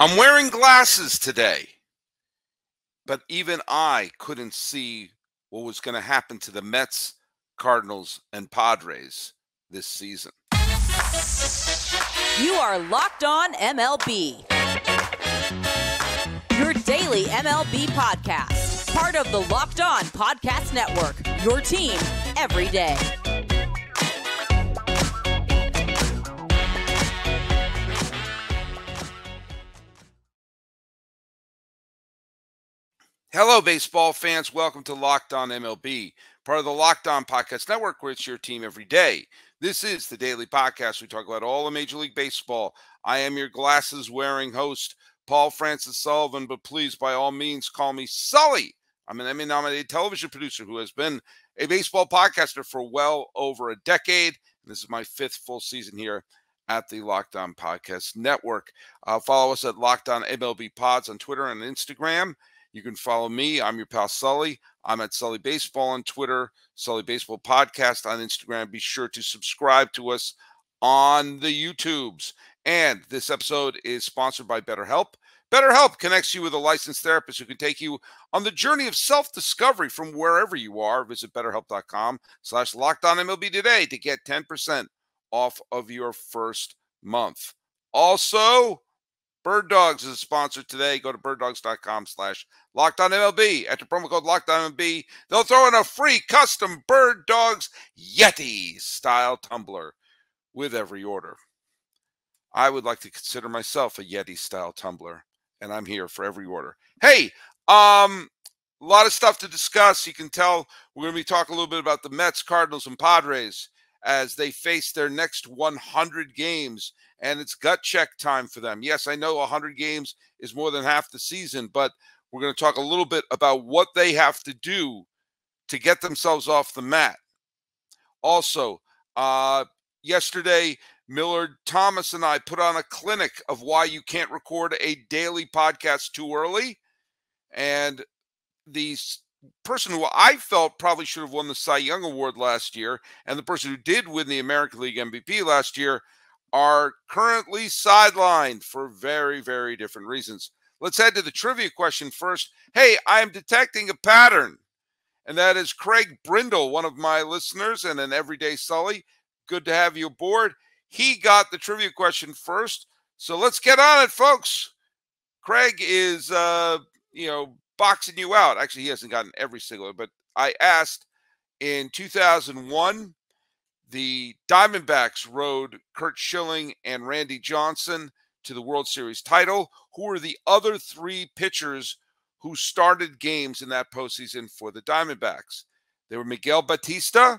I'm wearing glasses today, but even I couldn't see what was going to happen to the Mets, Cardinals, and Padres this season. You are Locked On MLB, your daily MLB podcast, part of the Locked On Podcast Network, your team every day. Hello, baseball fans. Welcome to Locked On MLB, part of the Locked On Podcast Network, where it's your team every day. This is the daily podcast. We talk about all of Major League Baseball. I am your glasses wearing host, Paul Francis Sullivan, but please, by all means, call me Sully. I'm an Emmy nominated television producer who has been a baseball podcaster for well over a decade. This is my fifth full season here at the Locked On Podcast Network. Uh, follow us at Locked On MLB Pods on Twitter and Instagram. You can follow me. I'm your pal Sully. I'm at Sully Baseball on Twitter, Sully Baseball Podcast on Instagram. Be sure to subscribe to us on the YouTubes. And this episode is sponsored by BetterHelp. BetterHelp connects you with a licensed therapist who can take you on the journey of self-discovery from wherever you are. Visit betterhelp.com slash locked on. MLB today to get 10% off of your first month. Also, Bird Dogs is a sponsor today. Go to birddogs.com slash locked on MLB. Enter promo code locked on MLB. They'll throw in a free custom Bird Dogs Yeti style tumbler with every order. I would like to consider myself a Yeti style tumbler, and I'm here for every order. Hey, um, a lot of stuff to discuss. You can tell we're going to be talking a little bit about the Mets, Cardinals, and Padres as they face their next 100 games and it's gut check time for them. Yes, I know 100 games is more than half the season, but we're going to talk a little bit about what they have to do to get themselves off the mat. Also, uh, yesterday, Millard Thomas and I put on a clinic of why you can't record a daily podcast too early. And the person who I felt probably should have won the Cy Young Award last year, and the person who did win the American League MVP last year, are currently sidelined for very, very different reasons. Let's head to the trivia question first. Hey, I am detecting a pattern, and that is Craig Brindle, one of my listeners and an everyday Sully. Good to have you aboard. He got the trivia question first, so let's get on it, folks. Craig is, uh, you know, boxing you out. Actually, he hasn't gotten every single, but I asked in 2001 the Diamondbacks rode Curt Schilling and Randy Johnson to the World Series title. Who were the other three pitchers who started games in that postseason for the Diamondbacks? They were Miguel Batista,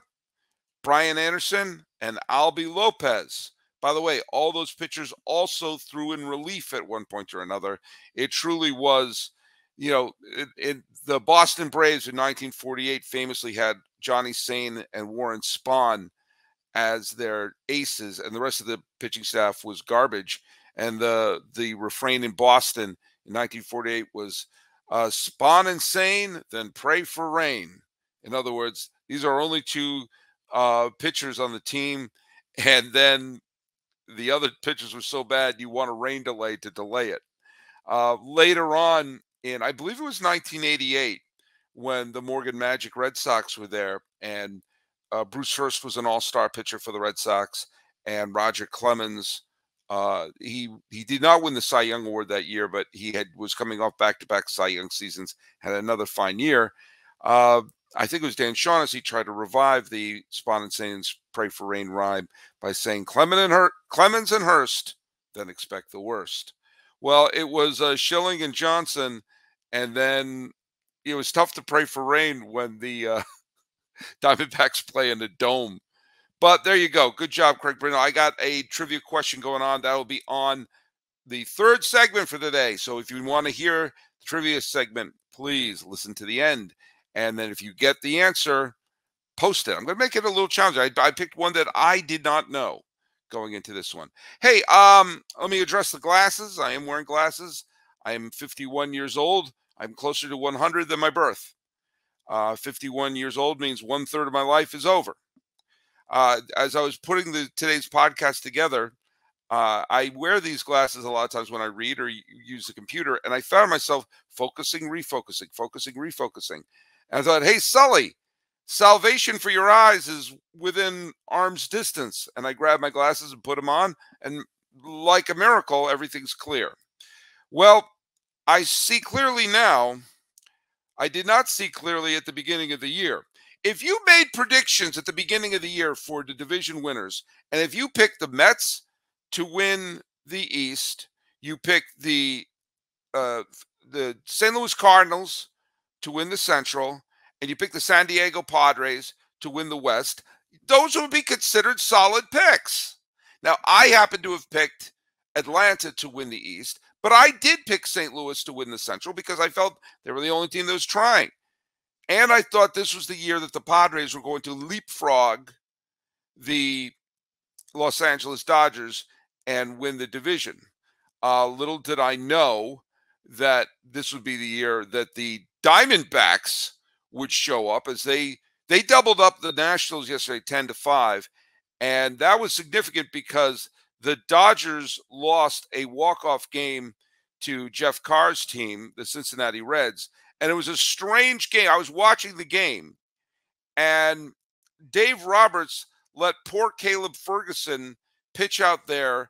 Brian Anderson, and Albie Lopez. By the way, all those pitchers also threw in relief at one point or another. It truly was, you know, it, it, the Boston Braves in 1948 famously had Johnny Sain and Warren Spahn as their aces, and the rest of the pitching staff was garbage. And the the refrain in Boston in 1948 was uh, "Spahn and Sain, then pray for rain." In other words, these are only two uh, pitchers on the team, and then the other pitchers were so bad you want a rain delay to delay it. Uh, later on, in I believe it was 1988, when the Morgan Magic Red Sox were there, and uh, Bruce Hurst was an all-star pitcher for the Red Sox, and Roger Clemens. Uh, he he did not win the Cy Young Award that year, but he had was coming off back-to-back Cy Young seasons, had another fine year. Uh, I think it was Dan Shaughnessy tried to revive the Spahn and Sain's "Pray for Rain" rhyme by saying Clemens and Clemens and Hurst, then expect the worst. Well, it was uh, Schilling and Johnson, and then it was tough to pray for rain when the uh, Diamondbacks play in the dome. But there you go. Good job, Craig Brindle. I got a trivia question going on. That will be on the third segment for today. So if you want to hear the trivia segment, please listen to the end. And then if you get the answer, post it. I'm going to make it a little challenging. I, I picked one that I did not know going into this one. Hey, um, let me address the glasses. I am wearing glasses. I am 51 years old. I'm closer to 100 than my birth. Uh, 51 years old means one third of my life is over. Uh, as I was putting the today's podcast together, Uh, I wear these glasses a lot of times when I read or use the computer, and I found myself focusing, refocusing, focusing, refocusing. And I thought, hey, Sully, salvation for your eyes is within arm's distance. And I grab my glasses and put them on, and like a miracle, everything's clear. Well, I see clearly now. I did not see clearly at the beginning of the year. If you made predictions at the beginning of the year for the division winners, and if you picked the Mets to win the East, you picked the uh, the St. Louis Cardinals to win the Central, and you picked the San Diego Padres to win the West, those would be considered solid picks. Now, I happen to have picked Atlanta to win the East, but I did pick St. Louis to win the Central because I felt they were the only team that was trying. And I thought this was the year that the Padres were going to leapfrog the Los Angeles Dodgers and win the division. Uh, little did I know that this would be the year that the Diamondbacks would show up as they they doubled up the Nationals yesterday 10 to 5 and that was significant because the Dodgers lost a walk-off game to Jeff Carr's team, the Cincinnati Reds, and it was a strange game. I was watching the game and Dave Roberts let poor Caleb Ferguson pitch out there.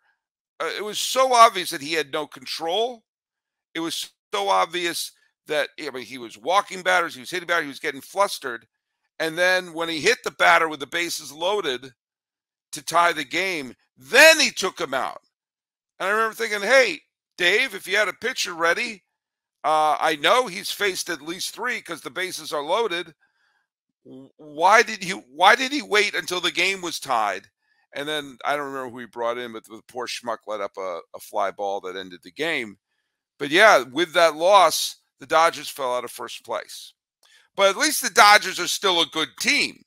Uh, it was so obvious that he had no control. It was so obvious that I mean, he was walking batters, he was hitting batters, he was getting flustered. And then when he hit the batter with the bases loaded to tie the game, then he took him out. And I remember thinking, hey, Dave, if you had a pitcher ready, uh, I know he's faced at least three because the bases are loaded. Why did he? Why did he wait until the game was tied? And then I don't remember who he brought in, but the poor schmuck let up a, a fly ball that ended the game. But yeah, with that loss, the Dodgers fell out of first place. But at least the Dodgers are still a good team.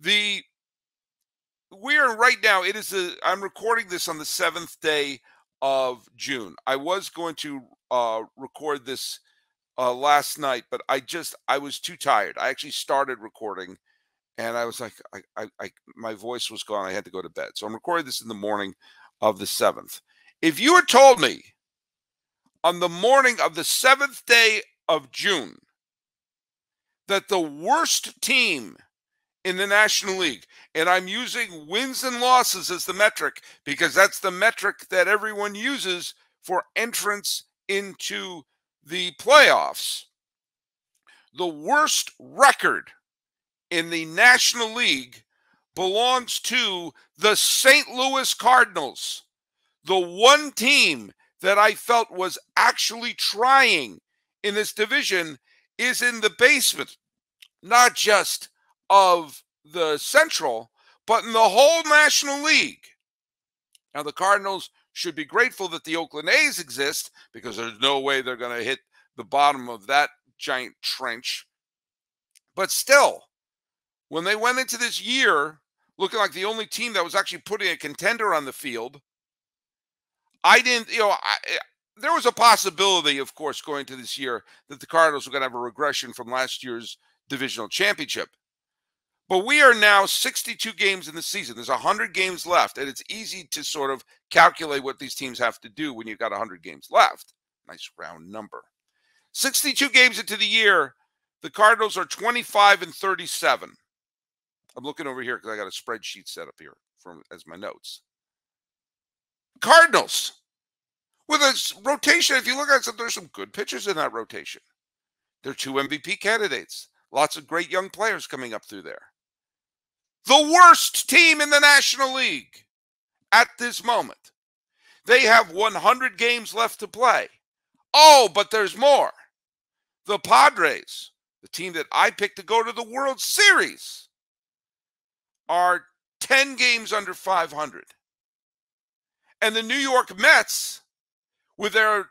The we are right now, it is a I'm recording this on the seventh day of June. I was going to uh, record this uh, last night, but I just I was too tired. I actually started recording and I was like, I, I, I my voice was gone. I had to go to bed. So I'm recording this in the morning of the seventh. If you had told me on the morning of the seventh day of June that the worst team in the National League, and I'm using wins and losses as the metric because that's the metric that everyone uses for entrance into the playoffs. The worst record in the National League belongs to the St. Louis Cardinals, the one team that I felt was actually trying in this division is in the basement, not just of the Central, but in the whole National League. Now, the Cardinals should be grateful that the Oakland A's exist because there's no way they're going to hit the bottom of that giant trench. But still, when they went into this year looking like the only team that was actually putting a contender on the field, I didn't, you know, I, eh, there was a possibility, of course, going to this year that the Cardinals were going to have a regression from last year's divisional championship. But we are now 62 games in the season. There's 100 games left, and it's easy to sort of calculate what these teams have to do when you've got 100 games left. Nice round number. 62 games into the year, the Cardinals are 25 and 37. I'm looking over here because I got a spreadsheet set up here from as my notes. Cardinals with a rotation. If you look at it, there's some good pitchers in that rotation. They're two MVP candidates. Lots of great young players coming up through there. The worst team in the National League at this moment. They have 100 games left to play. Oh, but there's more. The Padres, the team that I picked to go to the World Series, are 10 games under 500. And the New York Mets, with their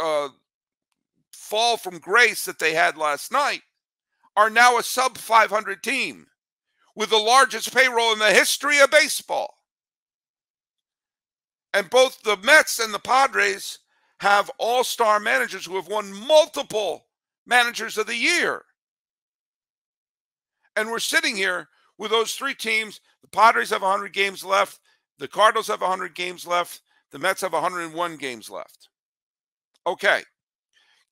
uh, fall from grace that they had last night, are now a sub 500 team with the largest payroll in the history of baseball. And both the Mets and the Padres have all star managers who have won multiple managers of the year. And we're sitting here with those three teams. The Padres have 100 games left. The Cardinals have 100 games left. The Mets have 101 games left. Okay.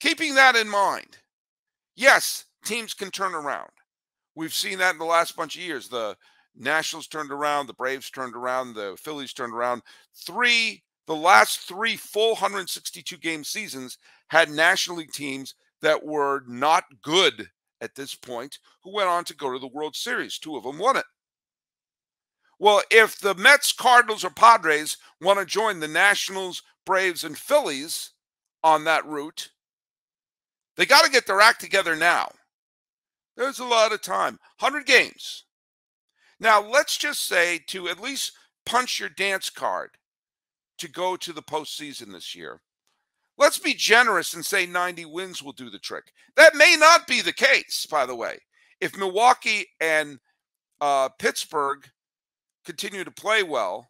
Keeping that in mind, yes, teams can turn around. We've seen that in the last bunch of years. The Nationals turned around, the Braves turned around, the Phillies turned around. Three, the last three full 162 game seasons had National League teams that were not good at this point who went on to go to the World Series. Two of them won it. Well, if the Mets, Cardinals, or Padres want to join the Nationals, Braves, and Phillies on that route, they got to get their act together now. There's a lot of time 100 games. Now, let's just say to at least punch your dance card to go to the postseason this year. Let's be generous and say 90 wins will do the trick. That may not be the case, by the way. If Milwaukee and uh, Pittsburgh continue to play well,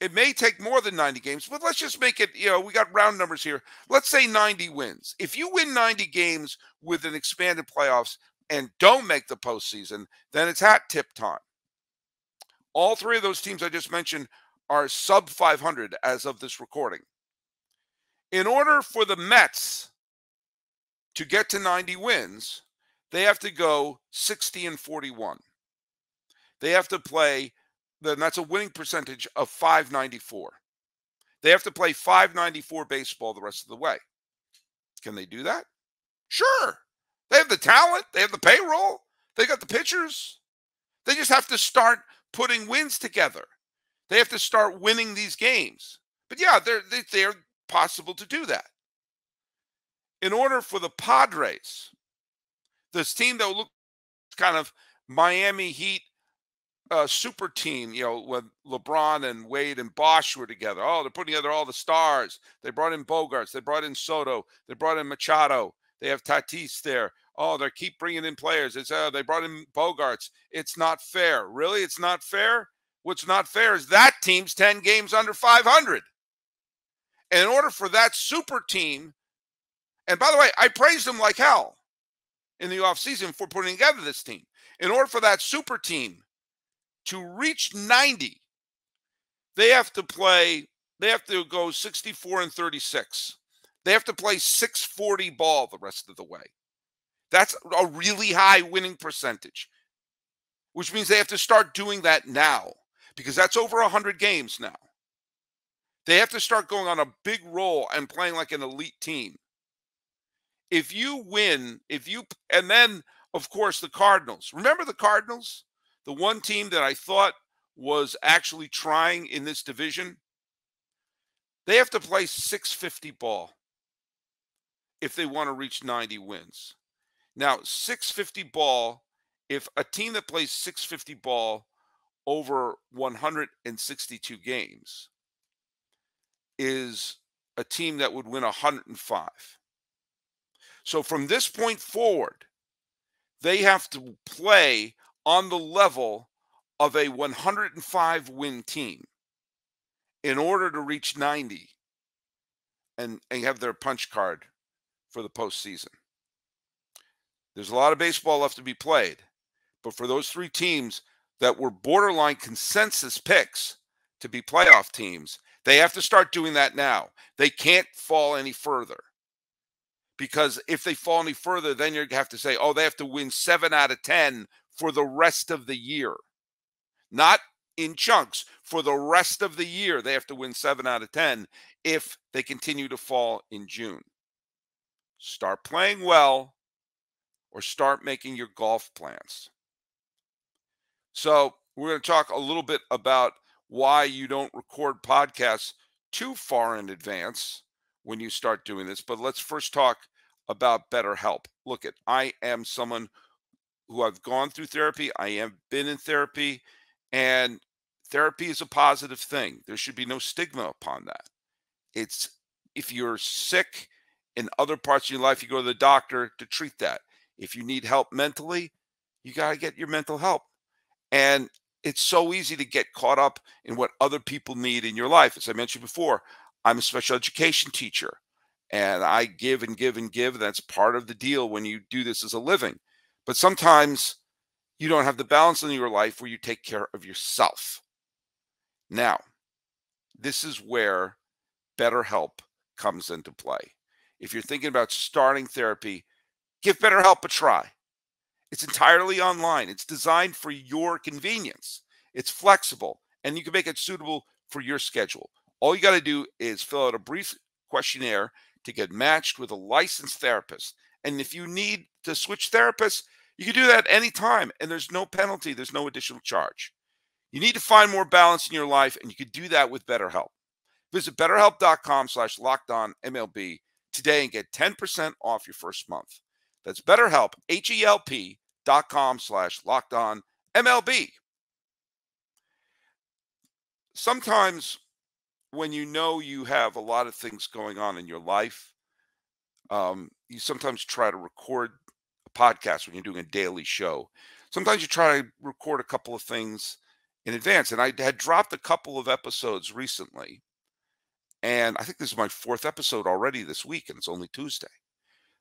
it may take more than 90 games, but let's just make it, you know, we got round numbers here. Let's say 90 wins. If you win 90 games with an expanded playoffs and don't make the postseason, then it's hat tip time. All three of those teams I just mentioned are sub 500 as of this recording. In order for the Mets to get to 90 wins, they have to go 60 and 41. They have to play, then that's a winning percentage of 594. They have to play 594 baseball the rest of the way. Can they do that? Sure. They have the talent, they have the payroll, they got the pitchers. They just have to start putting wins together. They have to start winning these games. But yeah, they're they're possible to do that. In order for the Padres, this team that look kind of Miami Heat uh, super team, you know, when LeBron and Wade and Bosh were together. Oh, they're putting together all the stars. They brought in Bogaerts. They brought in Soto. They brought in Machado. They have Tatis there. Oh, they keep bringing in players. It's uh, they brought in Bogaerts. It's not fair. Really, it's not fair. What's not fair is that team's 10 games under 500. And in order for that super team, and by the way, I praised them like hell in the offseason for putting together this team. In order for that super team to reach 90, they have to play, they have to go 64 and 36. They have to play 640 ball the rest of the way. That's a really high winning percentage, which means they have to start doing that now because that's over 100 games now. They have to start going on a big roll and playing like an elite team. If you win, if you, and then, of course, the Cardinals. Remember the Cardinals? The one team that I thought was actually trying in this division? They have to play 650 ball if they want to reach 90 wins. Now, 650 ball, if a team that plays 650 ball over 162 games is a team that would win 105. So from this point forward, they have to play on the level of a 105 win team in order to reach 90 and, and have their punch card for the postseason. There's a lot of baseball left to be played. But for those three teams that were borderline consensus picks to be playoff teams, they have to start doing that now. They can't fall any further. Because if they fall any further, then you have to say, oh, they have to win seven out of 10 for the rest of the year. Not in chunks. For the rest of the year, they have to win seven out of 10 if they continue to fall in June. Start playing well or start making your golf plans. So, we're going to talk a little bit about why you don't record podcasts too far in advance when you start doing this. But let's first talk about BetterHelp. Look at I am someone who I've gone through therapy. I have been in therapy, and therapy is a positive thing. There should be no stigma upon that. It's if you're sick in other parts of your life, you go to the doctor to treat that. If you need help mentally, you got to get your mental help. And it's so easy to get caught up in what other people need in your life. As I mentioned before, I'm a special education teacher and I give and give and give. That's part of the deal when you do this as a living. But sometimes you don't have the balance in your life where you take care of yourself. Now, this is where BetterHelp comes into play. If you're thinking about starting therapy, give BetterHelp a try. It's entirely online. It's designed for your convenience. It's flexible and you can make it suitable for your schedule. All you got to do is fill out a brief questionnaire to get matched with a licensed therapist. And if you need to switch therapists, you can do that anytime and there's no penalty, there's no additional charge. You need to find more balance in your life and you can do that with BetterHelp. Visit betterhelp.com slash locked on MLB today and get 10% off your first month. That's betterhelp, H-E-L-P dot com slash locked on MLB. Sometimes when you know you have a lot of things going on in your life, um, you sometimes try to record podcast when you're doing a daily show. Sometimes you try to record a couple of things in advance. And I had dropped a couple of episodes recently. And I think this is my fourth episode already this week, and it's only Tuesday.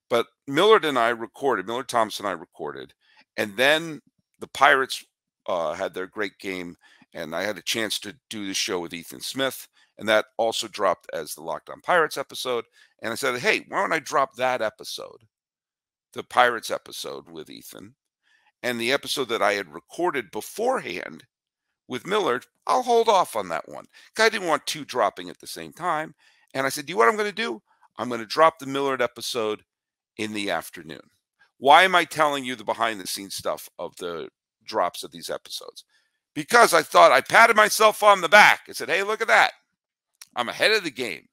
But Millard and I recorded, Millard Thompson and I recorded. And then the Pirates uh, had their great game, and I had a chance to do the show with Ethan Smith. And that also dropped as the Locked On Pirates episode. And I said, hey, why don't I drop that episode, the Pirates episode with Ethan, and the episode that I had recorded beforehand with Millard, I'll hold off on that one. I didn't want two dropping at the same time. And I said, Do you know what I'm going to do? I'm going to drop the Millard episode in the afternoon. Why am I telling you the behind the scenes stuff of the drops of these episodes? Because I thought I patted myself on the back. I said, Hey, look at that. I'm ahead of the game.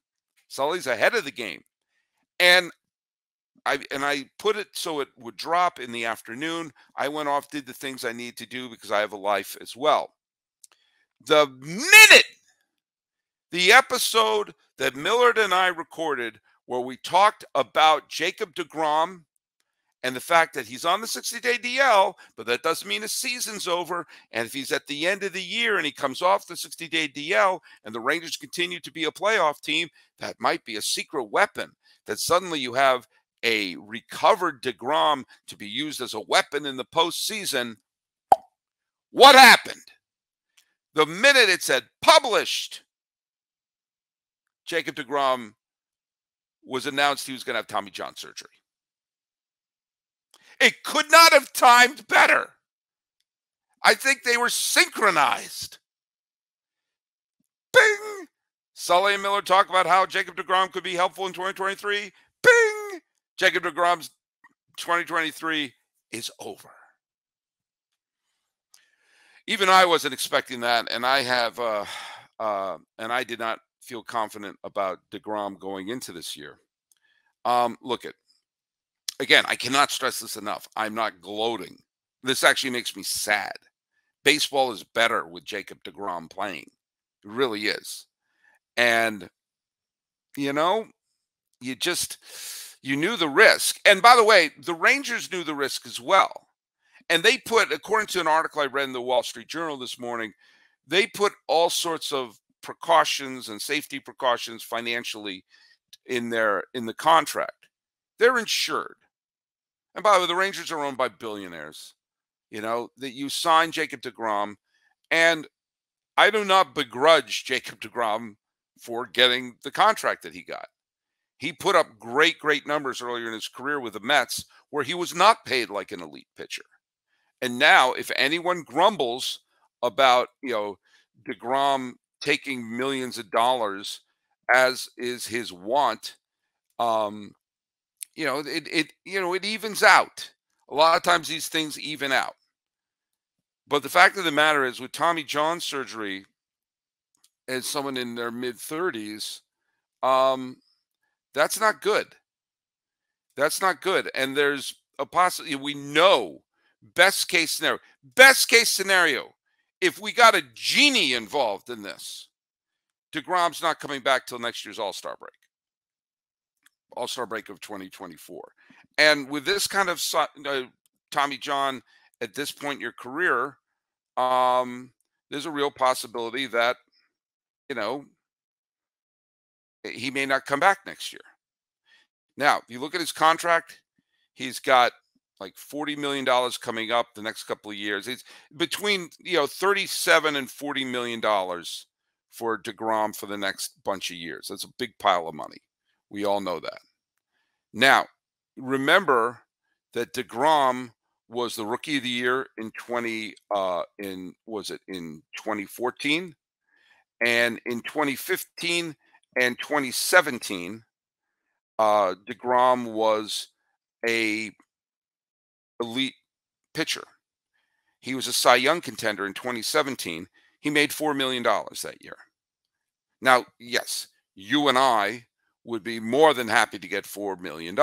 Sully's ahead of the game. And I and I put it so it would drop in the afternoon. I went off, did the things I need to do because I have a life as well. The minute the episode that Millard and I recorded, where we talked about Jacob DeGrom and the fact that he's on the 60 day DL, but that doesn't mean his season's over. And if he's at the end of the year and he comes off the 60 day DL and the Rangers continue to be a playoff team, that might be a secret weapon that suddenly you have a recovered DeGrom to be used as a weapon in the postseason. What happened? The minute it said published, Jacob DeGrom was announced he was going to have Tommy John surgery. It could not have timed better. I think they were synchronized. Bing! Sully and Miller talk about how Jacob DeGrom could be helpful in 2023. Bing! Jacob DeGrom's 2023 is over even I wasn't expecting that, and I have, uh, uh, and I did not feel confident about Degrom going into this year. Um, look at again, I cannot stress this enough. I'm not gloating. This actually makes me sad. Baseball is better with Jacob Degrom playing. It really is, and you know, you just you knew the risk. And by the way, the Rangers knew the risk as well and they put, according to an article I read in the Wall Street Journal this morning, they put all sorts of precautions and safety precautions financially in their in the contract. They're insured. And by the way, the Rangers are owned by billionaires. You know, that you sign Jacob DeGrom. And I do not begrudge Jacob DeGrom for getting the contract that he got. He put up great, great numbers earlier in his career with the Mets where he was not paid like an elite pitcher. And now, if anyone grumbles about, you know, DeGrom taking millions of dollars, as is his want, um, you know, it, it, you know, it evens out. A lot of times these things even out. But the fact of the matter is, with Tommy John surgery, as someone in their mid 30s, um, that's not good. That's not good. And there's a possibility, we know Best case scenario. Best case scenario. If we got a genie involved in this, DeGrom's not coming back till next year's All Star break. All Star break of 2024. And with this kind of uh, Tommy John at this point in your career, um, there's a real possibility that, you know, he may not come back next year. Now, if you look at his contract, he's got like $40 million coming up the next couple of years. It's between, you know, 37 and $40 million for DeGrom for the next bunch of years. That's a big pile of money. We all know that. Now, remember that DeGrom was the rookie of the year in 20 uh in was it in 2014 and in 2015 and 2017 uh DeGrom was a elite pitcher. He was a Cy Young contender in 2017. He made $4 million that year. Now, yes, you and I would be more than happy to get $4 million.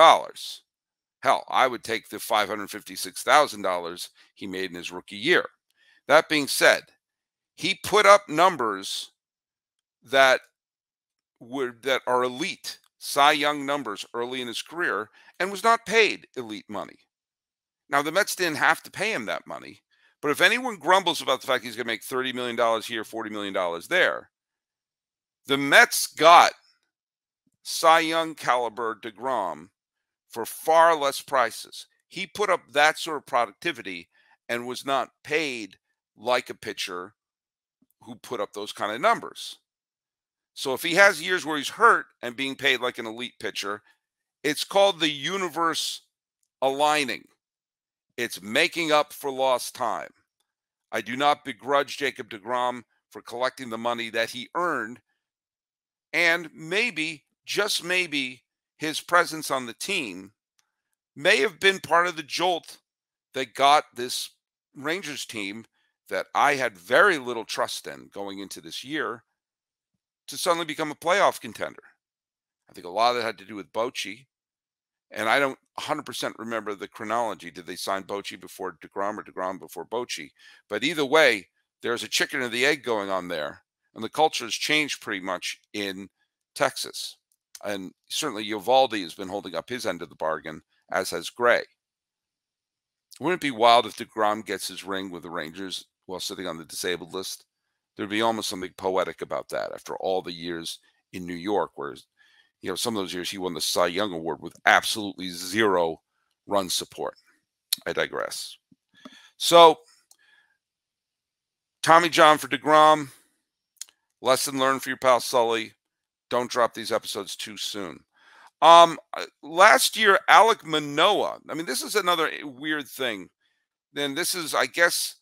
Hell, I would take the $556,000 he made in his rookie year. That being said, he put up numbers that would that are elite, Cy Young numbers early in his career and was not paid elite money. Now the Mets didn't have to pay him that money, but if anyone grumbles about the fact he's going to make $30 million here, $40 million there, the Mets got Cy Young caliber DeGrom for far less prices. He put up that sort of productivity and was not paid like a pitcher who put up those kind of numbers. So if he has years where he's hurt and being paid like an elite pitcher, it's called the universe aligning. It's making up for lost time. I do not begrudge Jacob DeGrom for collecting the money that he earned. And maybe, just maybe, his presence on the team may have been part of the jolt that got this Rangers team that I had very little trust in going into this year to suddenly become a playoff contender. I think a lot of that had to do with Bochy. And I don't 100% remember the chronology. Did they sign Bochy before DeGrom or DeGrom before Bochy? But either way, there's a chicken and the egg going on there. And the culture has changed pretty much in Texas. And certainly Eovaldi has been holding up his end of the bargain, as has Gray. Wouldn't it be wild if DeGrom gets his ring with the Rangers while sitting on the disabled list? There'd be almost something poetic about that after all the years in New York, where you know, some of those years he won the Cy Young Award with absolutely zero run support. I digress. So, Tommy John for DeGrom. Lesson learned for your pal Sully. Don't drop these episodes too soon. Um, uh, last year, Alek Manoah. I mean, this is another eh, weird thing. Then this is, I guess,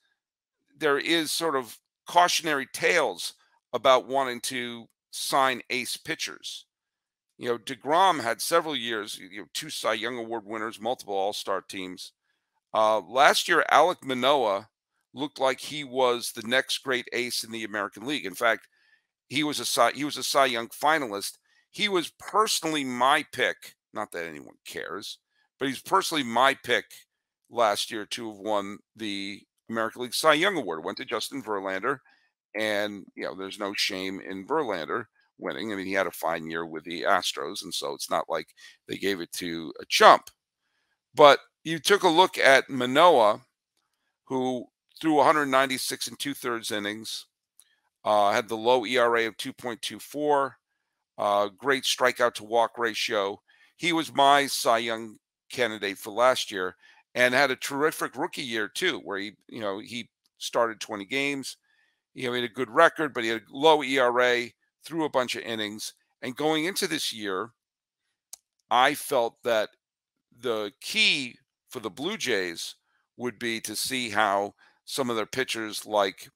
there is sort of cautionary tales about wanting to sign ace pitchers. You know, DeGrom had several years, you know, two Cy Young Award winners, multiple All Star teams. Uh, last year, Alek Manoah looked like he was the next great ace in the American League. In fact, he was a Cy, he was a Cy Young finalist. He was personally my pick. Not that anyone cares, but he's personally my pick last year to have won the American League Cy Young Award. Went to Justin Verlander, and you know, there's no shame in Verlander winning. I mean, he had a fine year with the Astros, and so it's not like they gave it to a chump. But you took a look at Manoah, who threw 196 and two thirds innings, uh, had the low ERA of 2.24, uh, great strikeout to walk ratio. He was my Cy Young candidate for last year and had a terrific rookie year too, where he, you know, he started 20 games. You know, he had a good record, but he had a low ERA threw a bunch of innings. And going into this year, I felt that the key for the Blue Jays would be to see how some of their pitchers like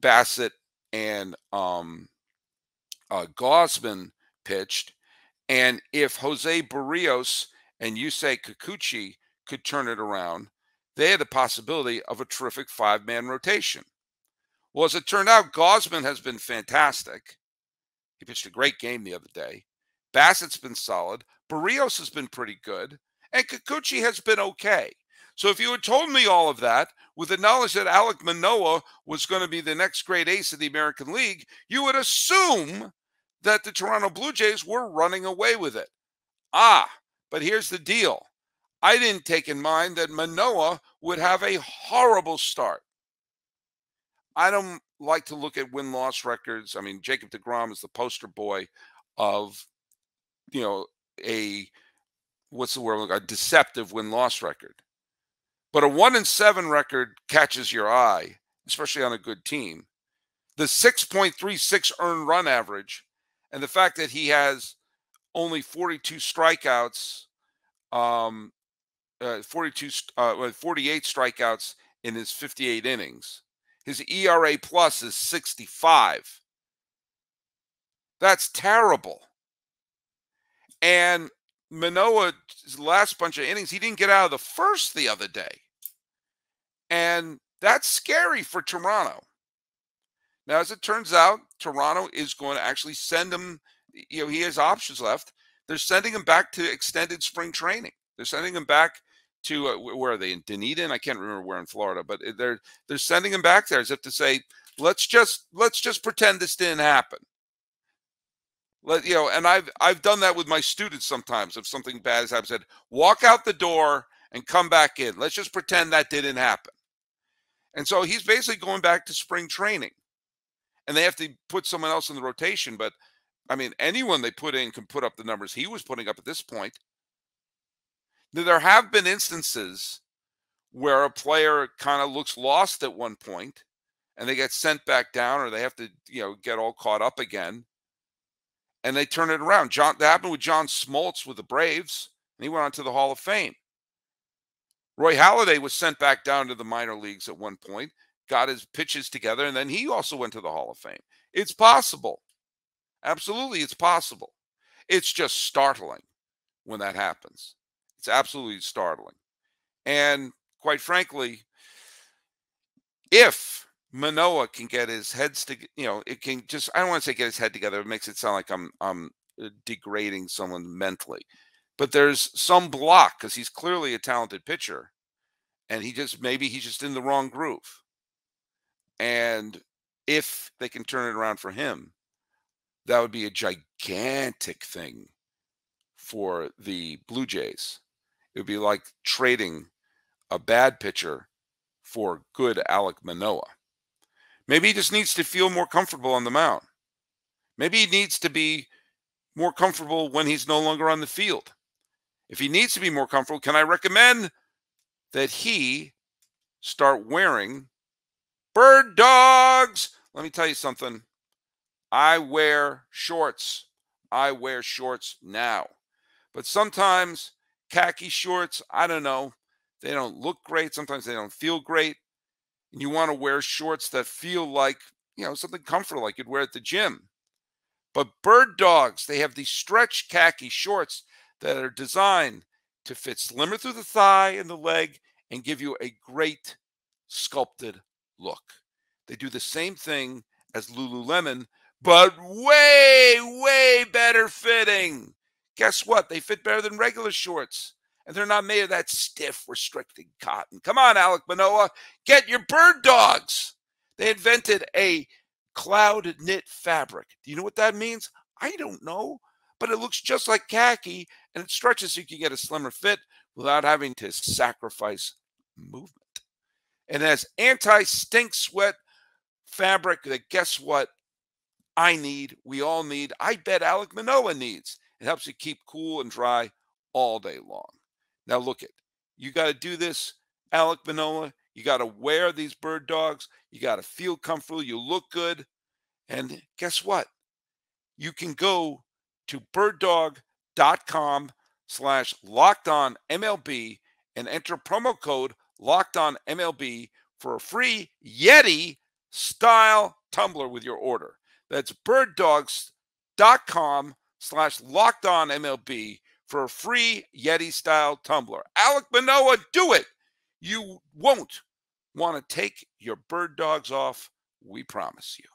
Bassitt and um, uh, Gausman pitched. And if Jose Berrios and Yusei Kikuchi could turn it around, they had the possibility of a terrific five man rotation. Well, as it turned out, Gausman has been fantastic. He pitched a great game the other day. Bassitt's been solid. Berrios has been pretty good. And Kikuchi has been okay. So if you had told me all of that with the knowledge that Alek Manoah was going to be the next great ace of the American League, you would assume that the Toronto Blue Jays were running away with it. Ah, but here's the deal. I didn't take in mind that Manoah would have a horrible start. I don't like to look at win loss records. I mean, Jacob DeGrom is the poster boy of, you know, a what's the word? A deceptive win loss record. But a one and seven record catches your eye, especially on a good team. the 6.36 earned run average and the fact that he has only 42 strikeouts, um, uh, 42, uh, 48 strikeouts in his 58 innings. His ERA plus is 65. That's terrible. And Manoah's last bunch of innings, he didn't get out of the first the other day. And that's scary for Toronto. Now, as it turns out, Toronto is going to actually send him, you know, he has options left. They're sending him back to extended spring training. They're sending him back to uh, where are they in Dunedin? I can't remember where in Florida, but they're they're sending him back there as if to say, let's just let's just pretend this didn't happen. Let you know, and I've I've done that with my students sometimes. If something bad has happened, said walk out the door and come back in. Let's just pretend that didn't happen. And so he's basically going back to spring training, and they have to put someone else in the rotation. But I mean, anyone they put in can put up the numbers he was putting up at this point. There have been instances where a player kind of looks lost at one point and they get sent back down or they have to, you know, get all caught up again and they turn it around. John that happened with John Smoltz with the Braves, and he went on to the Hall of Fame. Roy Halladay was sent back down to the minor leagues at one point, got his pitches together, and then he also went to the Hall of Fame. It's possible. Absolutely, it's possible. It's just startling when that happens. It's absolutely startling. And quite frankly, if Manoah can get his heads to, you know, it can just, I don't want to say get his head together. It makes it sound like I'm, I'm uh, degrading someone mentally. But there's some block because he's clearly a talented pitcher. And he just, maybe he's just in the wrong groove. And if they can turn it around for him, that would be a gigantic thing for the Blue Jays. It would be like trading a bad pitcher for good Alek Manoah. Maybe he just needs to feel more comfortable on the mound. Maybe he needs to be more comfortable when he's no longer on the field. If he needs to be more comfortable, can I recommend that he start wearing bird dogs? Let me tell you something. I wear shorts. I wear shorts now. But sometimes khaki shorts, I don't know, they don't look great. Sometimes they don't feel great. And you want to wear shorts that feel like, you know, something comfortable like you'd wear at the gym. But bird dogs, they have these stretch khaki shorts that are designed to fit slimmer through the thigh and the leg and give you a great sculpted look. They do the same thing as Lululemon, but way, way better fitting. Guess what? They fit better than regular shorts and they're not made of that stiff, restricted cotton. Come on, Alek Manoah, get your bird dogs. They invented a cloud knit fabric. Do you know what that means? I don't know, but it looks just like khaki and it stretches so you can get a slimmer fit without having to sacrifice movement. And has anti stink sweat fabric that guess what? I need, we all need, I bet Alek Manoah needs. It helps you keep cool and dry all day long. Now look at you got to do this, Alek Manoah. You got to wear these bird dogs. You got to feel comfortable. You look good. And guess what? You can go to birddog.com slash locked on MLB and enter promo code locked on MLB for a free Yeti style tumbler with your order. That's birddogs.com slash locked on MLB for a free Yeti style tumbler. Alek Manoah, do it. You won't want to take your bird dogs off. We promise you.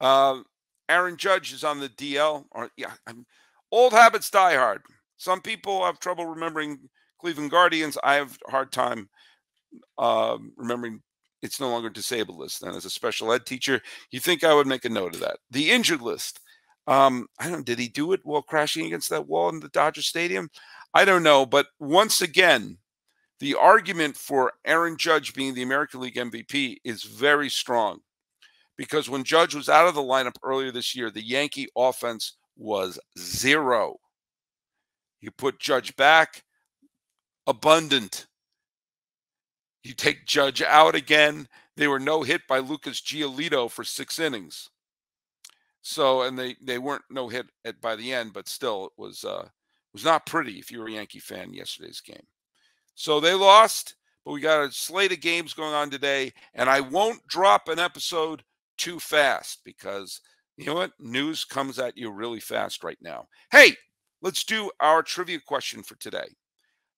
Uh, Aaron Judge is on the DL. Or yeah, I'm, old habits die hard. Some people have trouble remembering Cleveland Guardians. I have a hard time uh, remembering it's no longer disabled list. And as a special ed teacher, you think I would make a note of that. The injured list. Um, I don't did he do it while crashing against that wall in the Dodger Stadium? I don't know. But once again, the argument for Aaron Judge being the American League MVP is very strong because when Judge was out of the lineup earlier this year, the Yankee offense was zero. You put Judge back, abundant. You take Judge out again. They were no hit by Lucas Giolito for six innings. So, and they they weren't no hit at by the end, but still, it was uh, was not pretty if you were a Yankee fan yesterday's game. So they lost, but we got a slate of games going on today, and I won't drop an episode too fast because you know what? News comes at you really fast right now. Hey, let's do our trivia question for today.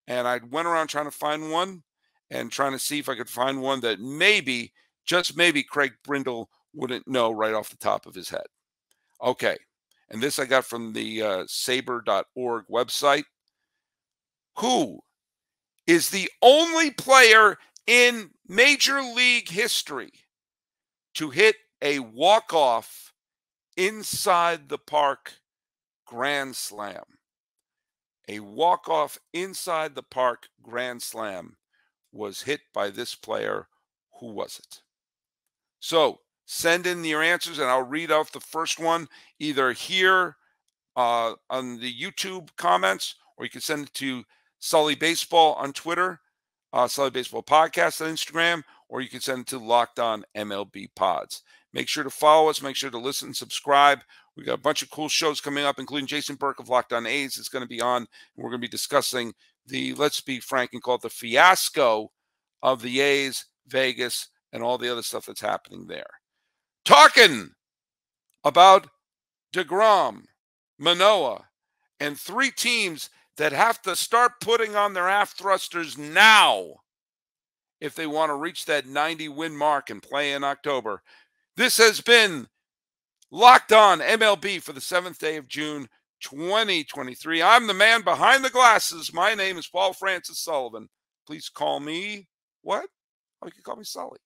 And I went around trying to find one and trying to see if I could find one that maybe, just maybe, Craig Brindle wouldn't know right off the top of his head. Okay. And this I got from the uh, sabr.org website. Who is the only player in Major League history to hit a walk-off inside the park grand slam? A walk-off inside the park grand slam was hit by this player. Who was it? So send in your answers and I'll read out the first one either here uh, on the YouTube comments or you can send it to Sully Baseball on Twitter, uh, Sully Baseball Podcast on Instagram, or you can send it to Locked On MLB Pods. Make sure to follow us. Make sure to listen, and subscribe. We got a bunch of cool shows coming up, including Jason Burke of Locked On A's is going to be on. We're going to be discussing the, let's be frank and call it the fiasco of the A's, Vegas, and all the other stuff that's happening there. Talking about DeGrom, Manoah, and three teams that have to start putting on their aft thrusters now if they want to reach that 90 win mark and play in October. This has been Locked On MLB for the seventh day of June 2023. I'm the man behind the glasses. My name is Paul Francis Sullivan. Please call me what? Oh, you can call me Sully.